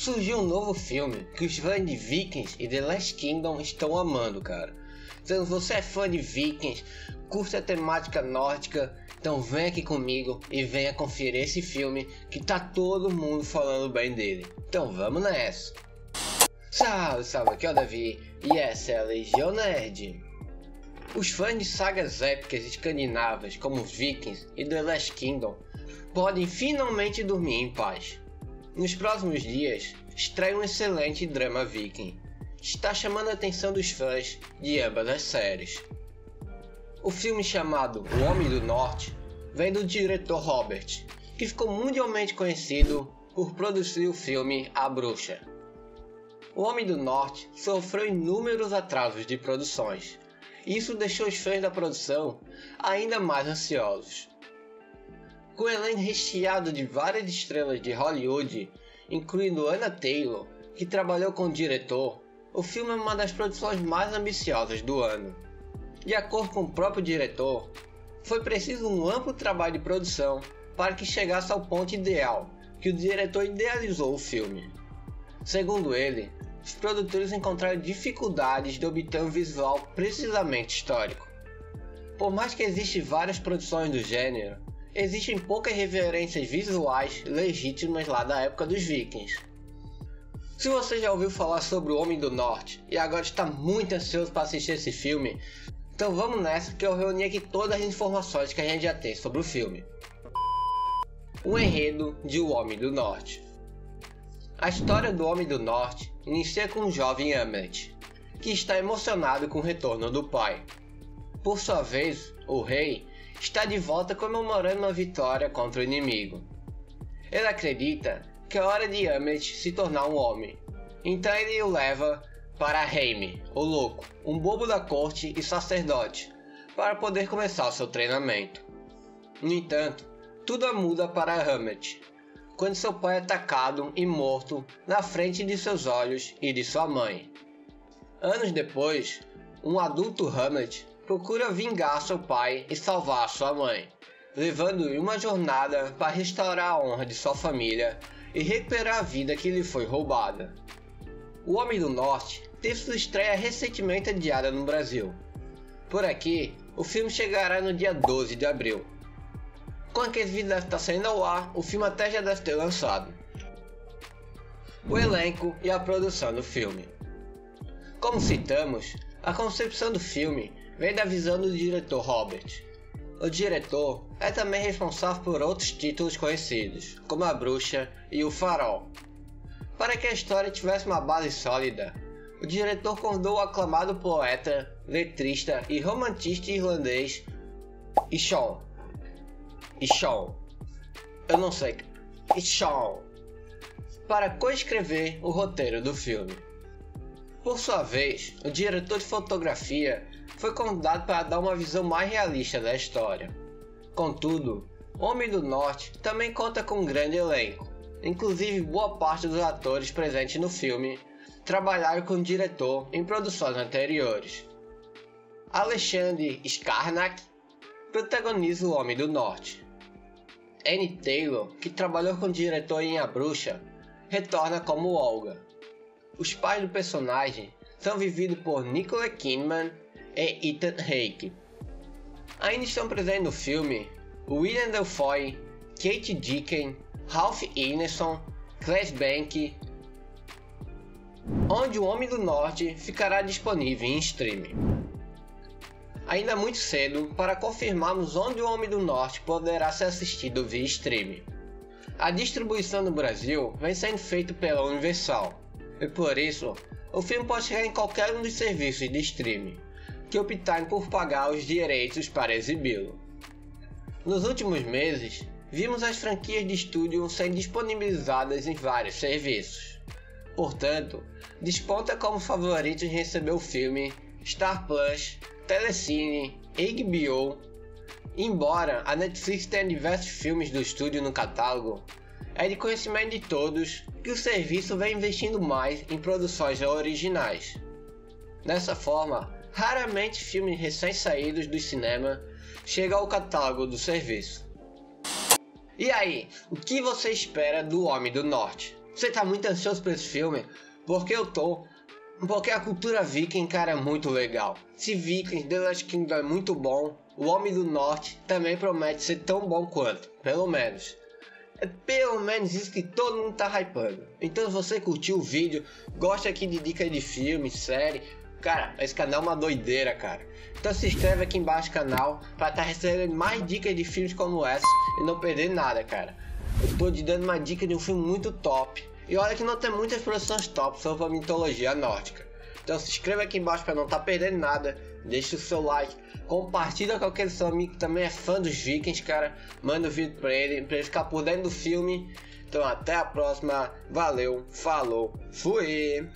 surgiu um novo filme que os fãs de Vikings e The Last Kingdom estão amando, cara. Então, se você é fã de Vikings, curte a temática nórdica, então vem aqui comigo e venha conferir esse filme que tá todo mundo falando bem dele. Então vamos nessa! Salve, salve, aqui é o Davi e essa é a Legião Nerd. Os fãs de sagas épicas escandinavas como Vikings e The Last Kingdom podem finalmente dormir em paz. Nos próximos dias, estreia um excelente drama viking. Está chamando a atenção dos fãs de ambas as séries. O filme chamado O Homem do Norte vem do diretor Robert, que ficou mundialmente conhecido por produzir o filme A Bruxa. O Homem do Norte sofreu inúmeros atrasos de produções, e isso deixou os fãs da produção ainda mais ansiosos. Com o elenco recheado de várias estrelas de Hollywood, incluindo Anna Taylor, que trabalhou com o diretor, o filme é uma das produções mais ambiciosas do ano. De acordo com o próprio diretor, foi preciso um amplo trabalho de produção para que chegasse ao ponto ideal que o diretor idealizou o filme. Segundo ele, os produtores encontraram dificuldades de obter um visual precisamente histórico. Por mais que existem várias produções do gênero, existem poucas referências visuais legítimas lá da época dos vikings. Se você já ouviu falar sobre o Homem do Norte e agora está muito ansioso para assistir esse filme, então vamos nessa que eu reuni aqui todas as informações que a gente já tem sobre o filme. O enredo de O Homem do Norte. A história do Homem do Norte inicia com o jovem Hamlet, que está emocionado com o retorno do pai. Por sua vez, o rei está de volta comemorando uma vitória contra o inimigo. Ele acredita que é hora de Hamlet se tornar um homem, então ele o leva para Jaime, o louco, um bobo da corte e sacerdote, para poder começar seu treinamento. No entanto, tudo muda para Hamlet, quando seu pai é atacado e morto na frente de seus olhos e de sua mãe. Anos depois, um adulto Hamlet procura vingar seu pai e salvar sua mãe, levando-o em uma jornada para restaurar a honra de sua família e recuperar a vida que lhe foi roubada. O Homem do Norte teve sua estreia recentemente adiada no Brasil. Por aqui, o filme chegará no dia 12 de abril. Quando esse vídeo deve estar saindo ao ar, o filme até já deve ter lançado. O elenco e a produção do filme. Como citamos, a concepção do filme vem da visão do diretor Robert. O diretor é também responsável por outros títulos conhecidos, como A Bruxa e O Farol. Para que a história tivesse uma base sólida, o diretor convidou o aclamado poeta, letrista e romantista irlandês Ishon. Ishon. Eu não sei. Ishon. Para coescrever o roteiro do filme. Por sua vez, o diretor de fotografia foi convidado para dar uma visão mais realista da história. Contudo, Homem do Norte também conta com um grande elenco, inclusive boa parte dos atores presentes no filme trabalharam com o diretor em produções anteriores. Alexandre Skarnak protagoniza O Homem do Norte. Anne Taylor, que trabalhou com o diretor em A Bruxa, retorna como Olga. Os pais do personagem são vividos por Nicola Kidman e Ethan Hake. Ainda estão presentes no filme William Dafoe, Kate Dicken, Ralph Ineson, Clash Bank, onde o Homem do Norte ficará disponível em streaming. Ainda muito cedo para confirmarmos onde o Homem do Norte poderá ser assistido via streaming. A distribuição no Brasil vem sendo feita pela Universal, e por isso o filme pode chegar em qualquer um dos serviços de streaming que optarem por pagar os direitos para exibi-lo. Nos últimos meses, vimos as franquias de estúdio sendo disponibilizadas em vários serviços. Portanto, desponta como favorito em receber o filme Star Plus, Telecine, HBO. Embora a Netflix tenha diversos filmes do estúdio no catálogo, é de conhecimento de todos que o serviço vem investindo mais em produções originais. Dessa forma, raramente filmes recém-saídos do cinema chegam ao catálogo do serviço. E aí, o que você espera do Homem do Norte? Você tá muito ansioso pra esse filme? Porque eu tô. Porque a cultura viking, cara, é muito legal. Se Vikings, The Last Kingdom é muito bom, o Homem do Norte também promete ser tão bom quanto, pelo menos. É pelo menos isso que todo mundo tá hypando. Então se você curtiu o vídeo, gosta aqui de dicas de filme, série, cara, esse canal é uma doideira, cara. Então se inscreve aqui embaixo no canal para estar tá recebendo mais dicas de filmes como essa e não perder nada, cara. Eu tô te dando uma dica de um filme muito top. E olha que não tem muitas produções top sobre a mitologia nórdica. Então se inscreva aqui embaixo para não estar tá perdendo nada. Deixa o seu like, compartilha com aquele seu amigo que também é fã dos Vikings, cara. Manda o vídeo para ele, para ele ficar por dentro do filme. Então até a próxima. Valeu, falou, fui!